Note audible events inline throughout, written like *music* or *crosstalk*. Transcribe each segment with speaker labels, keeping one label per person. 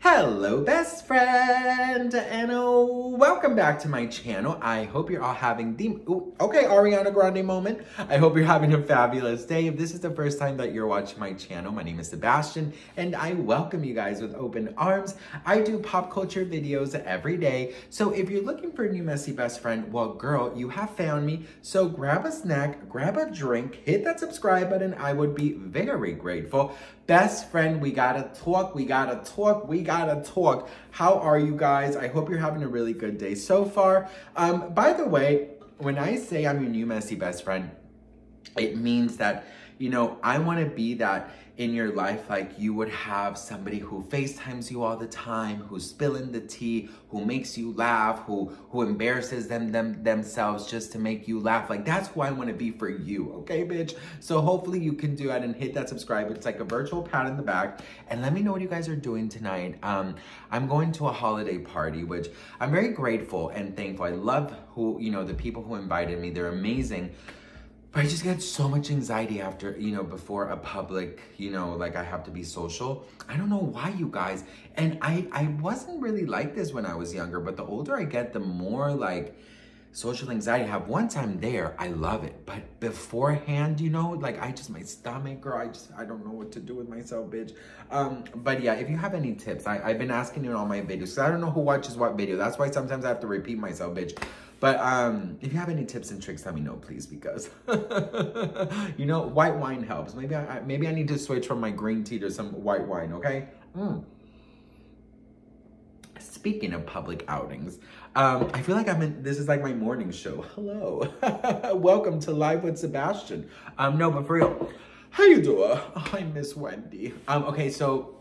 Speaker 1: Hello, best friend, and uh, welcome back to my channel. I hope you're all having the ooh, okay Ariana Grande moment. I hope you're having a fabulous day. If this is the first time that you're watching my channel, my name is Sebastian, and I welcome you guys with open arms. I do pop culture videos every day, so if you're looking for a new messy best friend, well, girl, you have found me. So grab a snack, grab a drink, hit that subscribe button. I would be very grateful. Best friend, we gotta talk, we gotta talk, we gotta talk. How are you guys? I hope you're having a really good day so far. Um, by the way, when I say I'm your new messy best friend, it means that, you know, I wanna be that in your life like you would have somebody who FaceTimes you all the time, who's spilling the tea, who makes you laugh, who who embarrasses them, them themselves just to make you laugh. Like that's who I want to be for you, okay, bitch? So hopefully you can do it and hit that subscribe. It's like a virtual pat in the back. And let me know what you guys are doing tonight. Um, I'm going to a holiday party, which I'm very grateful and thankful. I love who, you know, the people who invited me. They're amazing. But I just get so much anxiety after, you know, before a public, you know, like I have to be social. I don't know why you guys. And I I wasn't really like this when I was younger, but the older I get, the more like social anxiety I have. Once I'm there, I love it. But beforehand, you know, like I just my stomach, girl, I just I don't know what to do with myself, bitch. Um, but yeah, if you have any tips, I, I've been asking you in all my videos. Because I don't know who watches what video. That's why sometimes I have to repeat myself, bitch. But um, if you have any tips and tricks, let me know, please, because *laughs* you know white wine helps. Maybe I maybe I need to switch from my green tea to some white wine. Okay. Mm. Speaking of public outings, um, I feel like I'm in. This is like my morning show. *laughs* Hello, *laughs* welcome to Live with Sebastian. Um, no, but for real, how you doing? I miss Wendy. Um, okay, so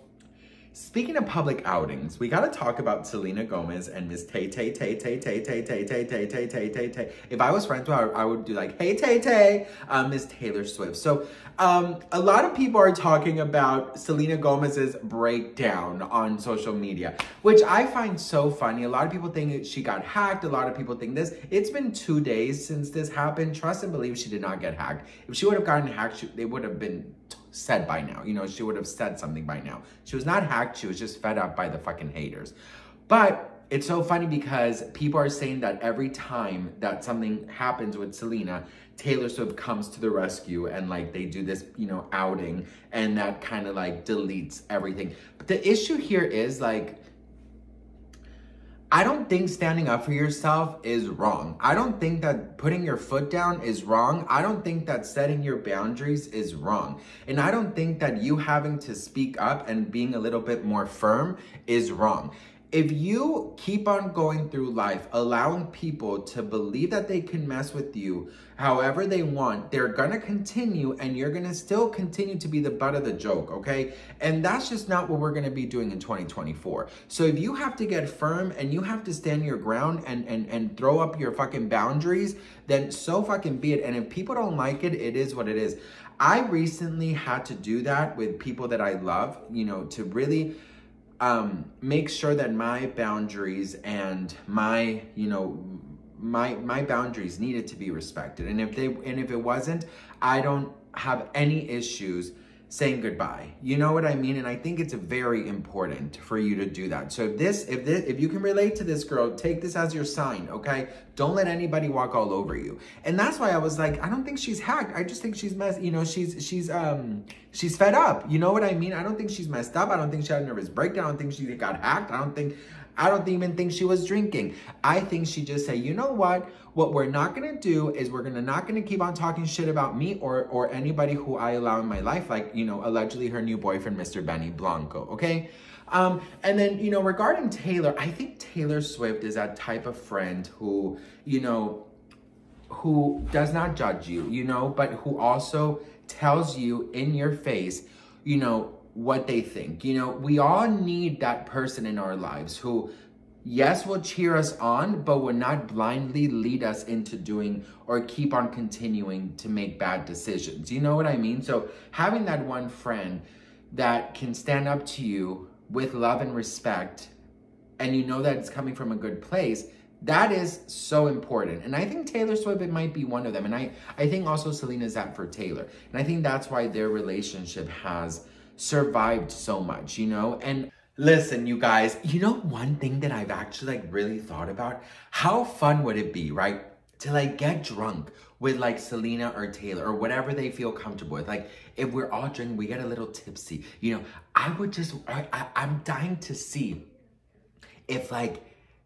Speaker 1: Speaking of public outings, we gotta talk about Selena Gomez and Miss Tay Tay Tay Tay Tay Tay Tay Tay Tay Tay Tay Tay Tay. If I was friends with her, I would do like, hey Tay Tay, um, Miss Taylor Swift. So um, a lot of people are talking about Selena Gomez's breakdown on social media, which I find so funny. A lot of people think she got hacked. A lot of people think this. It's been two days since this happened. Trust and believe she did not get hacked. If she would have gotten hacked, they would have been said by now. You know, she would have said something by now. She was not hacked. She was just fed up by the fucking haters. But it's so funny because people are saying that every time that something happens with Selena, Taylor Swift comes to the rescue and like they do this, you know, outing and that kind of like deletes everything. But the issue here is like, I don't think standing up for yourself is wrong. I don't think that putting your foot down is wrong. I don't think that setting your boundaries is wrong. And I don't think that you having to speak up and being a little bit more firm is wrong if you keep on going through life allowing people to believe that they can mess with you however they want, they're gonna continue and you're gonna still continue to be the butt of the joke, okay? And that's just not what we're gonna be doing in 2024. So if you have to get firm and you have to stand your ground and, and, and throw up your fucking boundaries, then so fucking be it. And if people don't like it, it is what it is. I recently had to do that with people that I love, you know, to really um, make sure that my boundaries and my, you know, my my boundaries needed to be respected. And if they and if it wasn't, I don't have any issues saying goodbye. You know what I mean? And I think it's very important for you to do that. So if this, if this, if you can relate to this girl, take this as your sign, okay? Don't let anybody walk all over you. And that's why I was like, I don't think she's hacked. I just think she's messed, you know, she's, she's, um, she's fed up. You know what I mean? I don't think she's messed up. I don't think she had a nervous breakdown. I don't think she got hacked. I don't think, I don't even think she was drinking. I think she just said, you know what? What we're not gonna do is we're gonna not gonna keep on talking shit about me or or anybody who I allow in my life, like you know, allegedly her new boyfriend, Mr. Benny Blanco. Okay. Um, and then, you know, regarding Taylor, I think Taylor Swift is that type of friend who, you know, who does not judge you, you know, but who also tells you in your face, you know, what they think. You know, we all need that person in our lives who, yes, will cheer us on, but will not blindly lead us into doing or keep on continuing to make bad decisions. You know what I mean? So having that one friend that can stand up to you with love and respect, and you know that it's coming from a good place, that is so important. And I think Taylor Swift it might be one of them. And I, I think also Selena's that for Taylor. And I think that's why their relationship has survived so much, you know? And Listen, you guys, you know one thing that I've actually like really thought about? How fun would it be, right? To like get drunk with like Selena or Taylor or whatever they feel comfortable with. Like if we're all drinking, we get a little tipsy. You know, I would just, I, I, I'm dying to see if like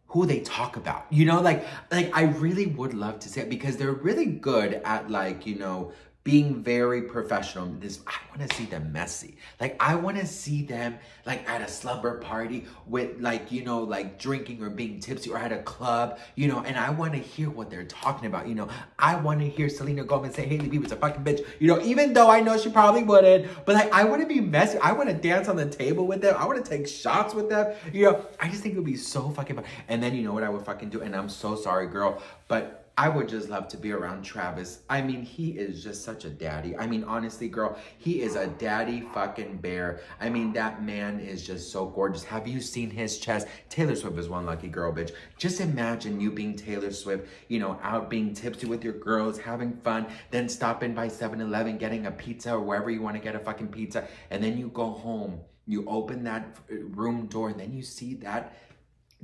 Speaker 1: who they talk about. You know, like like I really would love to see it because they're really good at like, you know, being very professional. This I want to see them messy. Like I want to see them like at a slumber party with like you know like drinking or being tipsy or at a club, you know. And I want to hear what they're talking about. You know, I want to hear Selena Gomez say Hailey Bieber's a fucking bitch. You know, even though I know she probably wouldn't, but like I want to be messy. I want to dance on the table with them. I want to take shots with them. You know, I just think it would be so fucking fun. And then you know what I would fucking do. And I'm so sorry, girl, but I would just love to be around Travis. I mean, he is just such a daddy. I mean, honestly, girl, he is a daddy fucking bear. I mean, that man is just so gorgeous. Have you seen his chest? Taylor Swift is one lucky girl, bitch. Just imagine you being Taylor Swift, you know, out being tipsy with your girls, having fun, then stopping by 7-Eleven, getting a pizza or wherever you want to get a fucking pizza, and then you go home. You open that room door, and then you see that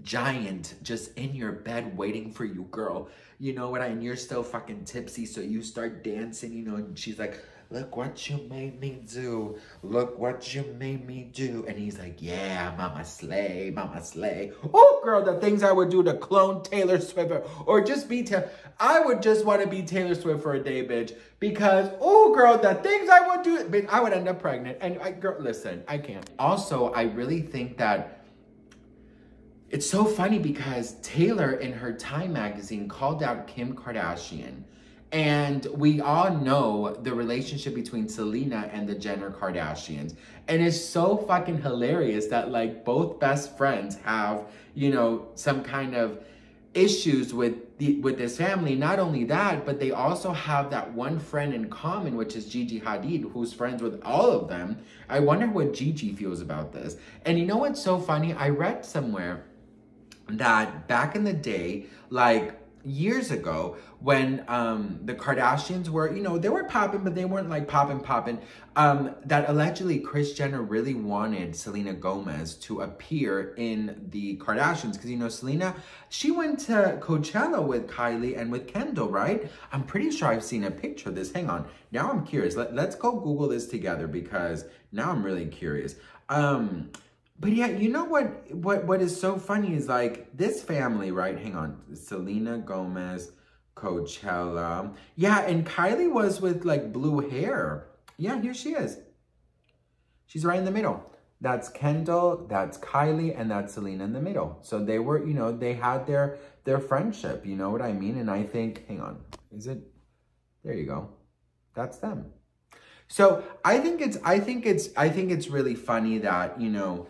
Speaker 1: giant just in your bed waiting for you, girl. You know what I and you're still fucking tipsy, so you start dancing, you know, and she's like, Look what you made me do. Look what you made me do. And he's like, Yeah, mama slay, mama slay. Oh, girl, the things I would do to clone Taylor Swift or just be Taylor. I would just want to be Taylor Swift for a day, bitch. Because, oh, girl, the things I would do, I would end up pregnant. And, I, girl, listen, I can't. Also, I really think that it's so funny because Taylor in her Time magazine called out Kim Kardashian. And we all know the relationship between Selena and the Jenner Kardashians. And it's so fucking hilarious that like both best friends have, you know, some kind of issues with the with this family. Not only that, but they also have that one friend in common, which is Gigi Hadid, who's friends with all of them. I wonder what Gigi feels about this. And you know what's so funny? I read somewhere that back in the day, like years ago, when um, the Kardashians were, you know, they were popping, but they weren't like popping, popping, um, that allegedly Kris Jenner really wanted Selena Gomez to appear in the Kardashians. Because, you know, Selena, she went to Coachella with Kylie and with Kendall, right? I'm pretty sure I've seen a picture of this. Hang on. Now I'm curious. Let, let's go Google this together because now I'm really curious. Um, but yeah, you know what what what is so funny is like this family, right? Hang on. Selena Gomez, Coachella. Yeah, and Kylie was with like blue hair. Yeah, here she is. She's right in the middle. That's Kendall, that's Kylie, and that's Selena in the middle. So they were, you know, they had their their friendship, you know what I mean? And I think, hang on, is it? There you go. That's them. So I think it's I think it's I think it's really funny that, you know,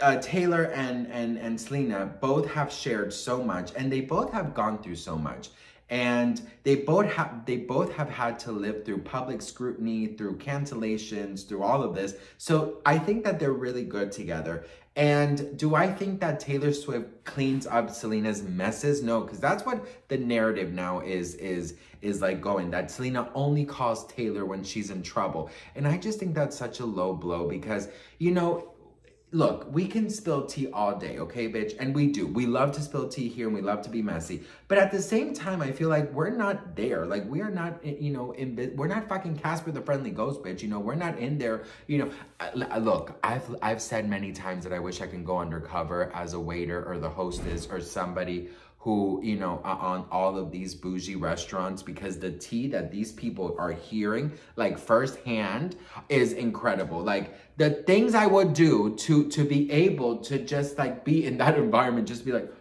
Speaker 1: uh, Taylor and, and, and Selena both have shared so much and they both have gone through so much. And they both have they both have had to live through public scrutiny, through cancellations, through all of this. So I think that they're really good together. And do I think that Taylor Swift cleans up Selena's messes? No, because that's what the narrative now is is is like going that Selena only calls Taylor when she's in trouble. And I just think that's such a low blow because you know look, we can spill tea all day, okay, bitch? And we do. We love to spill tea here and we love to be messy. But at the same time, I feel like we're not there. Like, we are not, eh, you know, in, we're not fucking Casper the Friendly Ghost, bitch. You know, we're not in there, you know. Look, I've, I've said many times that I wish I can go undercover as a waiter or the hostess or somebody who, you know, on all of these bougie restaurants because the tea that these people are hearing, like firsthand, is incredible. Like the things I would do to to be able to just like be in that *laughs* environment, just be like,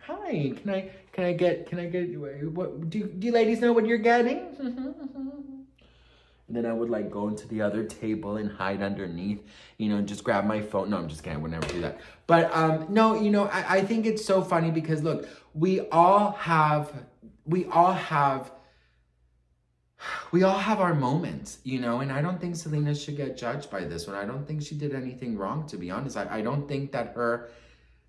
Speaker 1: hi, can I can I get can I get what do do you ladies know what you're getting? *laughs* Mm-hmm, mm-hmm. Then I would like go into the other table and hide underneath, you know, just grab my phone. No, I'm just kidding. I would never do that. But um, no, you know, I, I think it's so funny because look, we all have, we all have, we all have our moments, you know, and I don't think Selena should get judged by this one. I don't think she did anything wrong, to be honest. I, I don't think that her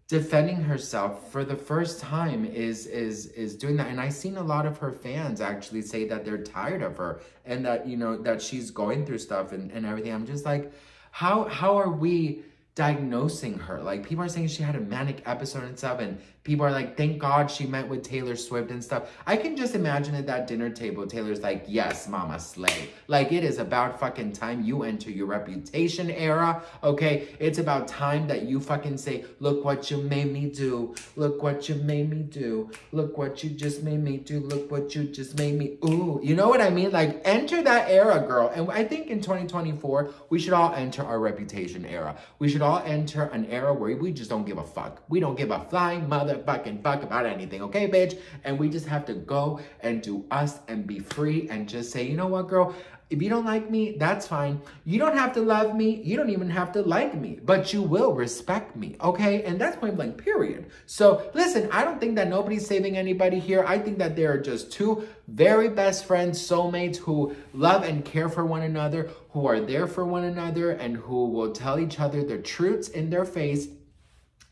Speaker 1: defending herself for the first time is is is doing that. And i've seen a lot of her fans actually say that they're tired of her and that you know that she's going through stuff and, and everything. I'm just like How how are we diagnosing her. Like people are saying she had a manic episode and stuff, and people are like, thank God she met with Taylor Swift and stuff. I can just imagine at that dinner table, Taylor's like, yes, mama slay. Like it is about fucking time you enter your reputation era. Okay. It's about time that you fucking say, look what you made me do. Look what you made me do. Look what you just made me do. Look what you just made me. Ooh, you know what I mean? Like enter that era, girl. And I think in 2024, we should all enter our reputation era. We should all enter an era where we just don't give a fuck. We don't give a flying motherfucking fuck about anything, okay, bitch? And we just have to go and do us and be free and just say, you know what, girl? If you don't like me, that's fine. You don't have to love me. You don't even have to like me, but you will respect me, okay? And that's point blank, period. So listen, I don't think that nobody's saving anybody here. I think that there are just two very best friends, soulmates who love and care for one another, who are there for one another, and who will tell each other the truths in their face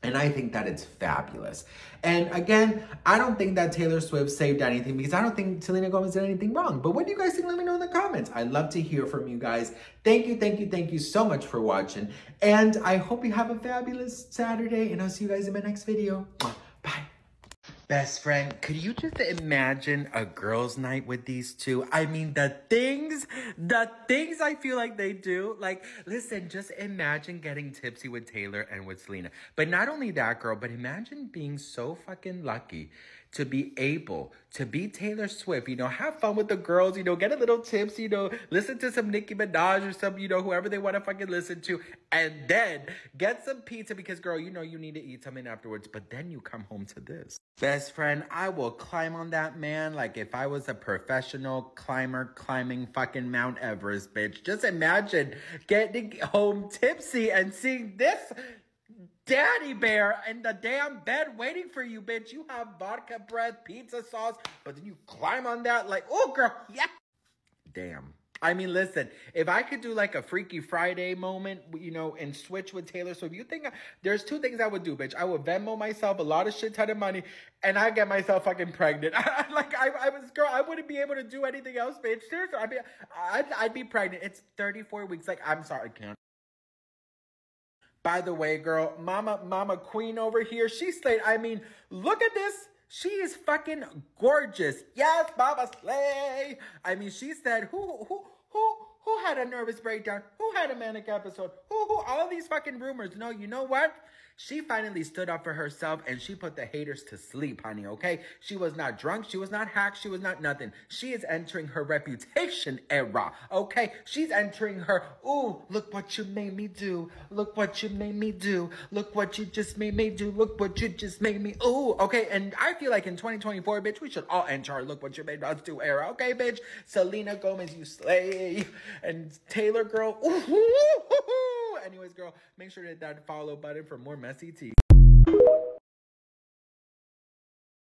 Speaker 1: and I think that it's fabulous. And again, I don't think that Taylor Swift saved anything because I don't think Selena Gomez did anything wrong. But what do you guys think? Let me know in the comments. I'd love to hear from you guys. Thank you, thank you, thank you so much for watching. And I hope you have a fabulous Saturday. And I'll see you guys in my next video. Best friend, could you just imagine a girls' night with these two? I mean, the things, the things I feel like they do. Like, listen, just imagine getting tipsy with Taylor and with Selena. But not only that, girl, but imagine being so fucking lucky to be able to be Taylor Swift, you know, have fun with the girls, you know, get a little tips, you know, listen to some Nicki Minaj or some, you know, whoever they want to fucking listen to, and then get some pizza because, girl, you know, you need to eat something afterwards, but then you come home to this. Best friend, I will climb on that man like if I was a professional climber climbing fucking Mount Everest, bitch. Just imagine getting home tipsy and seeing this daddy bear in the damn bed waiting for you, bitch. You have vodka breath, pizza sauce, but then you climb on that like, oh, girl, *laughs* yeah. Damn. I mean, listen, if I could do like a Freaky Friday moment, you know, and switch with Taylor So if you think there's two things I would do, bitch. I would Venmo myself a lot of shit ton of money and I get myself fucking pregnant. *laughs* like, I, I was, girl, I wouldn't be able to do anything else, bitch. Seriously, I'd be, I'd, I'd be pregnant. It's 34 weeks. Like, I'm sorry, I can't. By the way, girl, Mama Mama Queen over here, she slayed. I mean, look at this. She is fucking gorgeous. Yes, Mama Slay. I mean, she said, who, who, who, who had a nervous breakdown? Who had a manic episode? Who, who, all these fucking rumors. No, you know what? She finally stood up for herself and she put the haters to sleep, honey, okay? She was not drunk. She was not hacked. She was not nothing. She is entering her reputation era, okay? She's entering her, ooh, look what you made me do. Look what you made me do. Look what you just made me do. Look what you just made me, ooh, okay? And I feel like in 2024, bitch, we should all enter our look what you made us do era, okay, bitch? Selena Gomez, you slay. And Taylor, girl, ooh, ooh, ooh, ooh. Anyways, girl, make sure to hit that follow button for more messy tea.